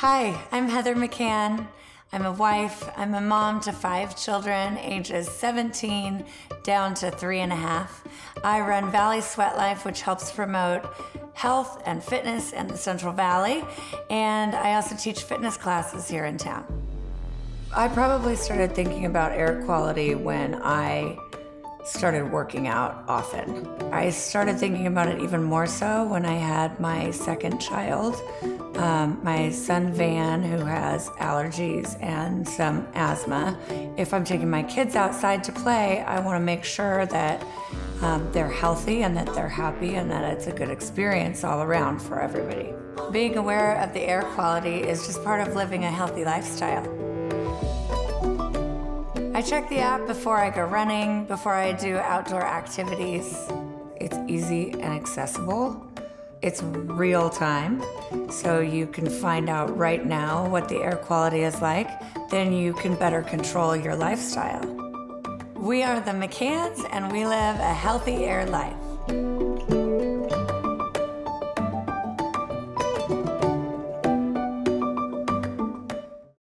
Hi, I'm Heather McCann. I'm a wife. I'm a mom to five children, ages 17 down to three and a half. I run Valley Sweat Life, which helps promote health and fitness in the Central Valley. And I also teach fitness classes here in town. I probably started thinking about air quality when I started working out often. I started thinking about it even more so when I had my second child, um, my son Van, who has allergies and some asthma. If I'm taking my kids outside to play, I want to make sure that um, they're healthy and that they're happy and that it's a good experience all around for everybody. Being aware of the air quality is just part of living a healthy lifestyle. I check the app before I go running, before I do outdoor activities. It's easy and accessible. It's real time, so you can find out right now what the air quality is like. Then you can better control your lifestyle. We are the McCanns, and we live a healthy air life.